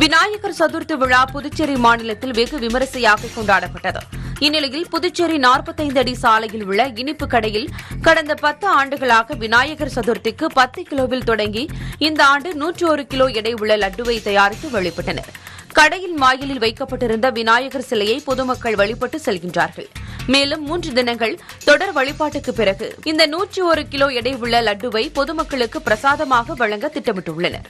விநாயகர் சதுர்த்தி விழா புதுச்சேரி மாநிலத்தில் வெகு விமரிசையாக கொண்டாடப்பட்டது. இந்நிலையில் புதுச்சேரி 45 அடி சாலையில் உள்ள இனிப்பு கடையில் கடந்த பத்து ஆண்டுகளாக விநாயகர் சதுர்த்திக்கு பத்து கிலோவில் தொடங்கி இந்த ஆண்டு நூற்று ஒரு கிலோ எடை உள்ள லட்டுவை தயாரித்து வெளிப்பட்டனர் கடையில் வாயிலில் வைக்கப்பட்டிருந்த விநாயகர் சிலையை பொதுமக்கள் வழிபட்டு செல்கின்றார்கள். மேலும் மூன்று தினங்கள் தொடர் வழிபாட்டுக்கு பிறகு இந்த நூற்றி ஒரு கிலோ எடை உள்ள லட்டுவை பொதுமக்களுக்கு பிரசாதமாக வழங்க திட்டமிட்டுள்ளனர்.